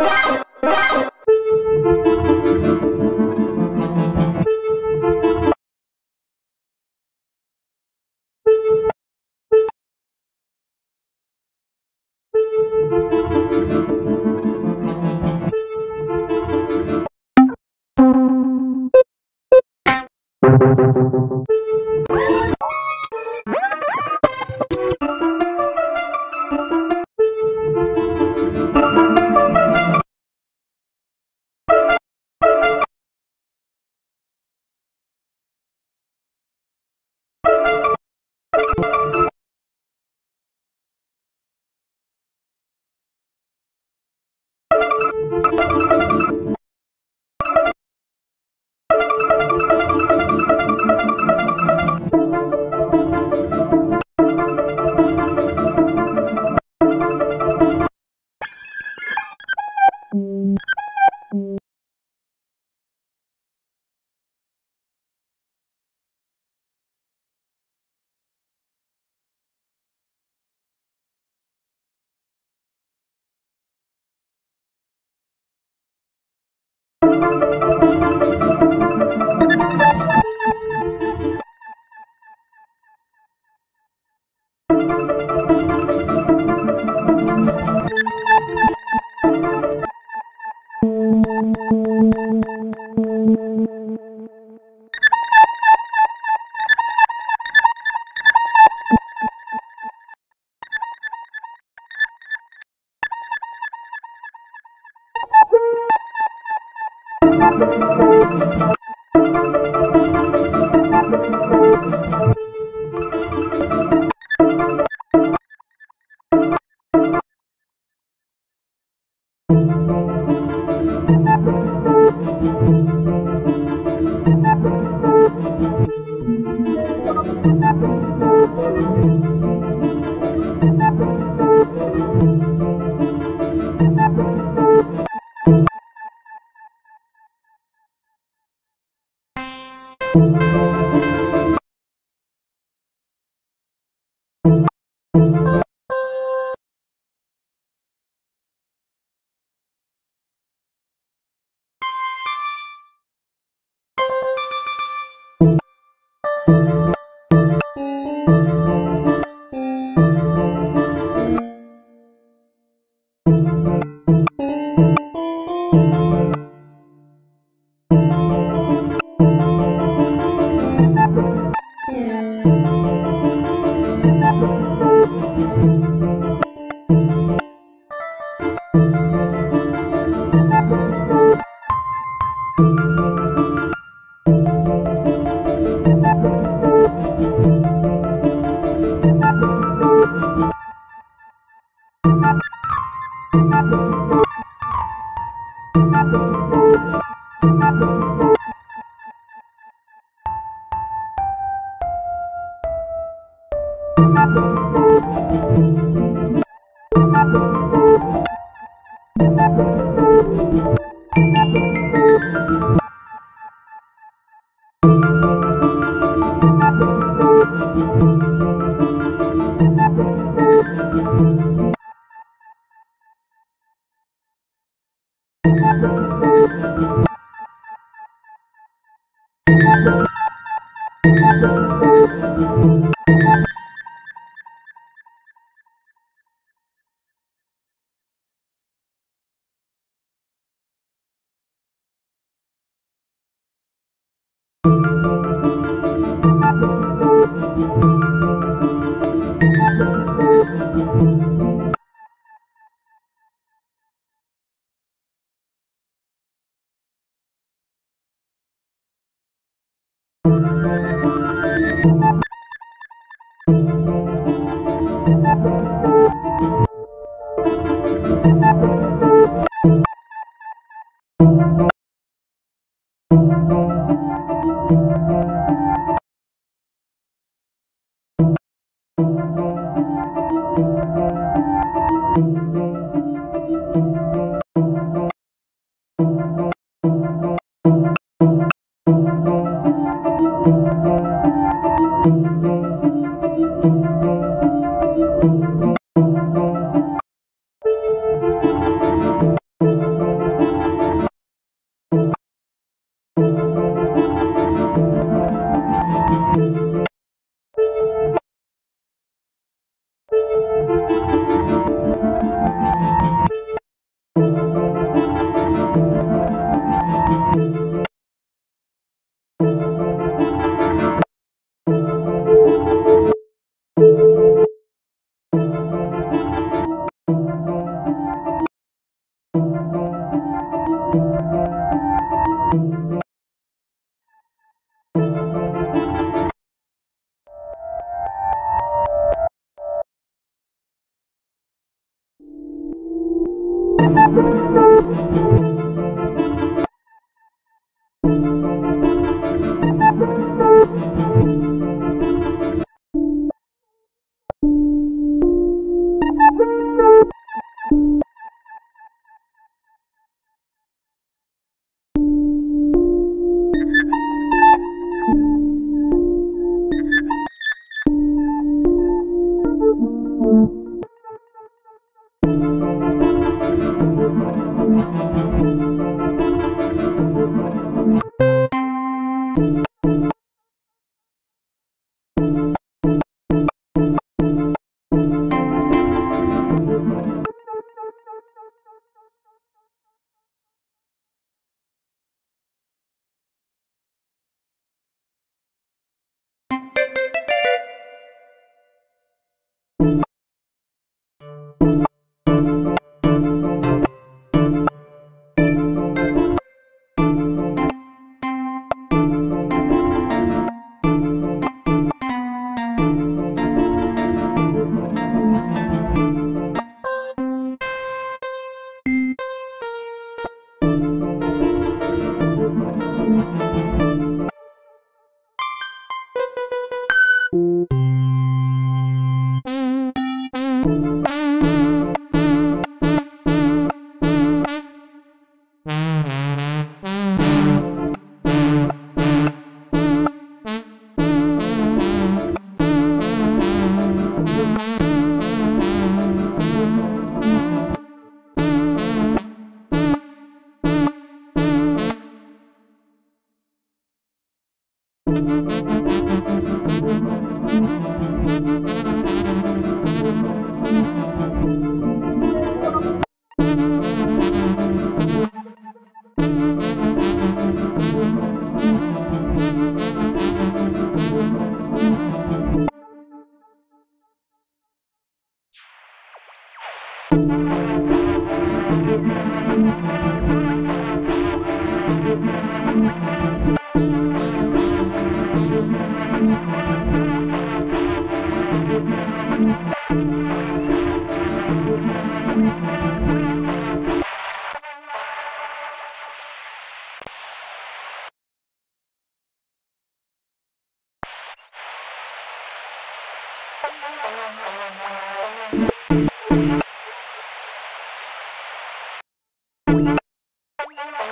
Wow!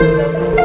I'll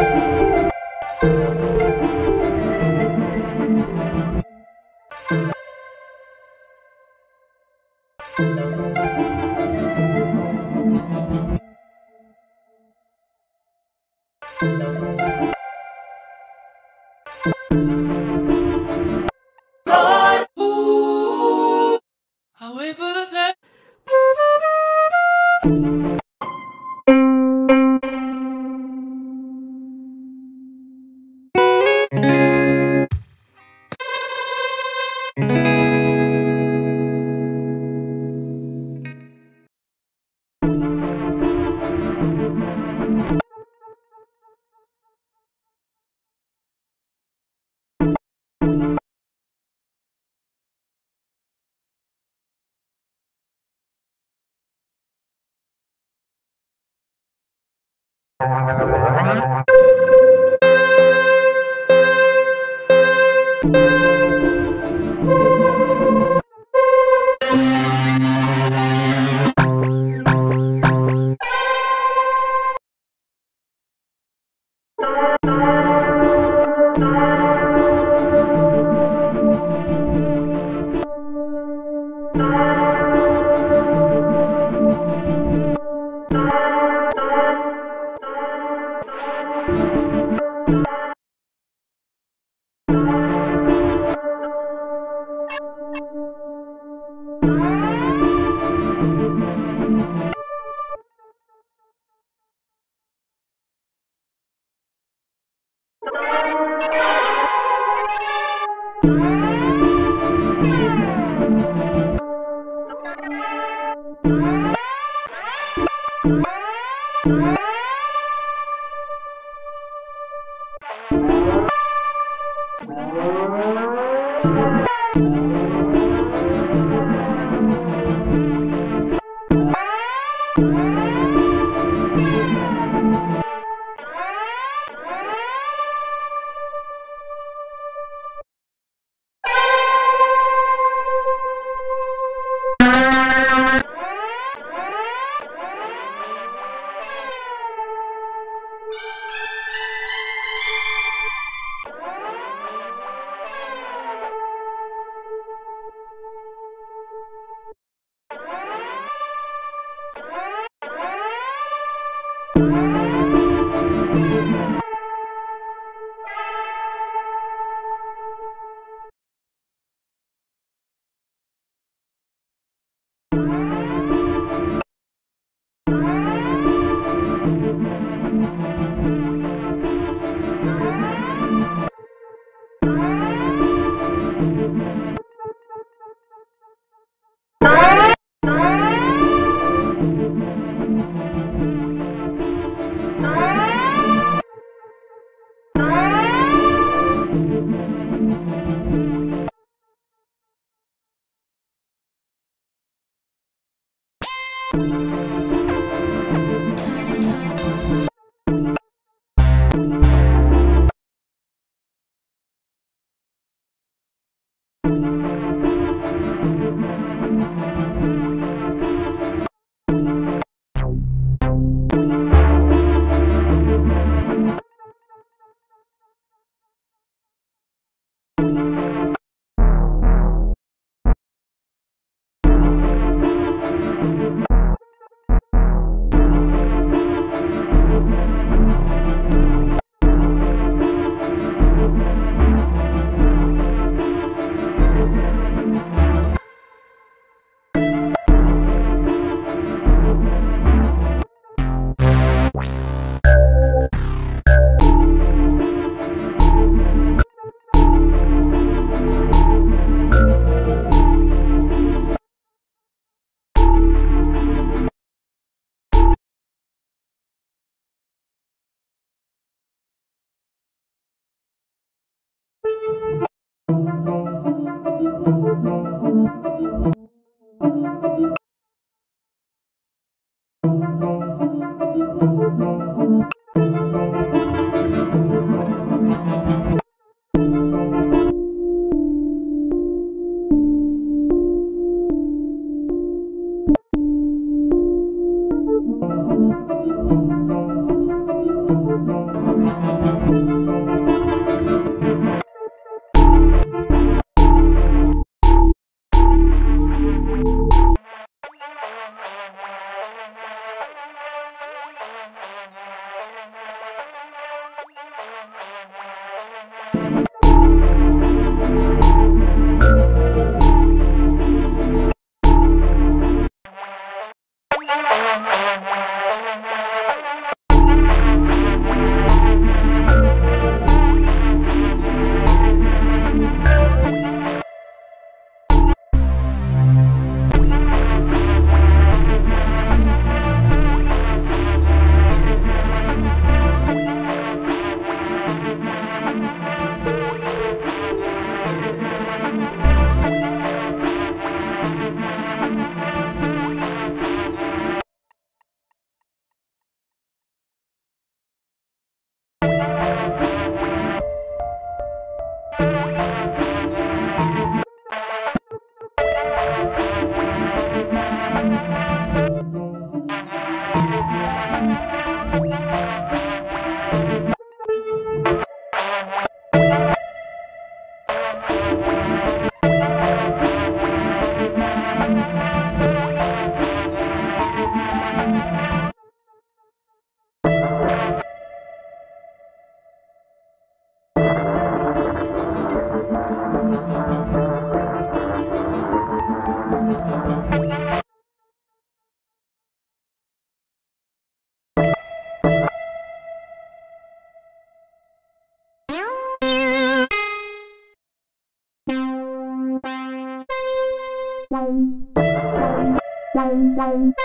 You.